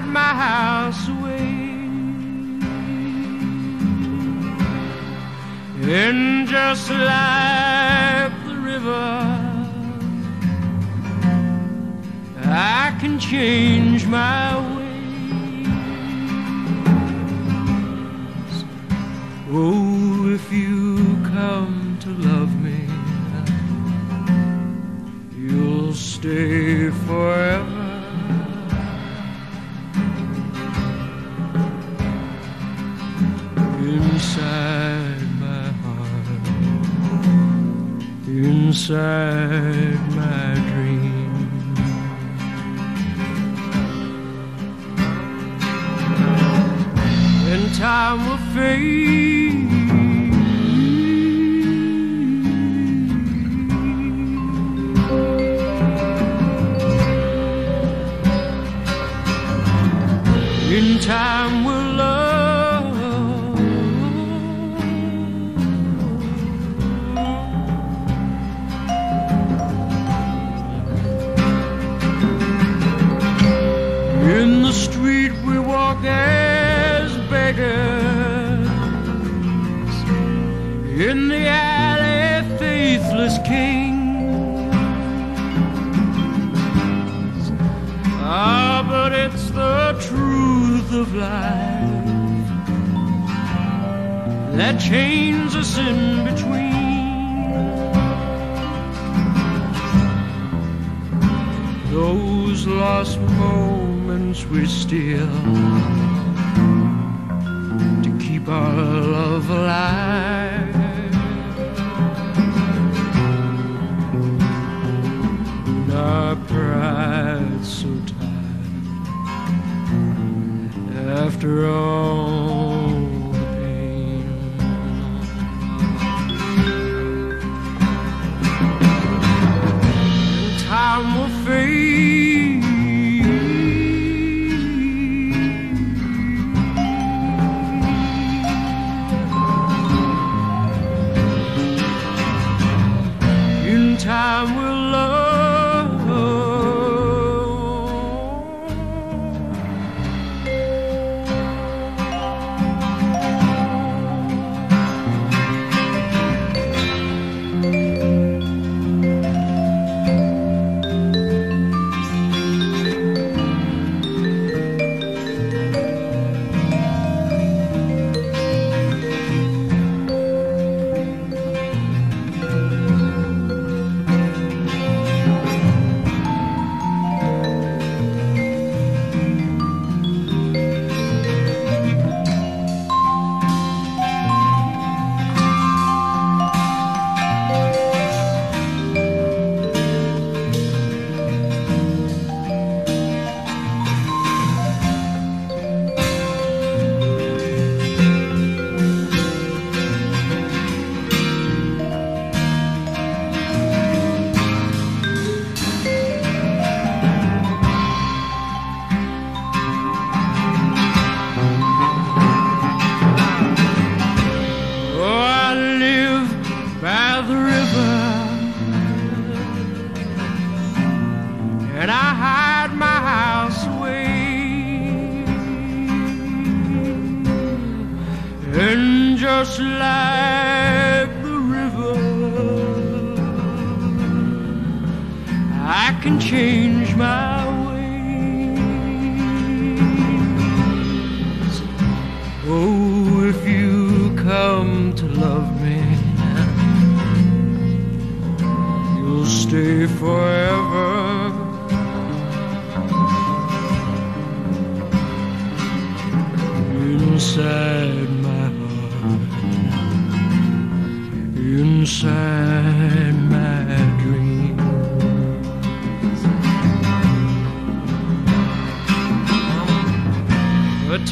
Hide my house away. And just like the river, I can change my ways. Inside my dream. And time will fade. In time will In faithless kings. Ah, but it's the truth of life that chains us in between. Those lost moments we steal to keep our love alive. After and I hide my house away. And just like the river, I can change my ways. Oh, if you come to love me, you'll stay forever.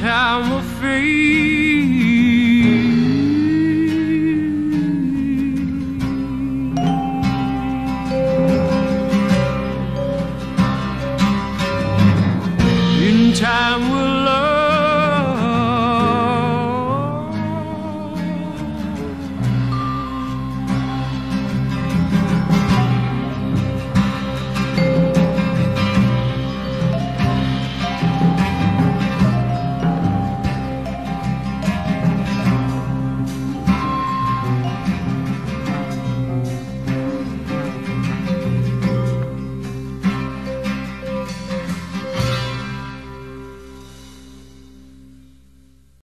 I'm a time